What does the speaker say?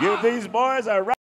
Give these boys a round.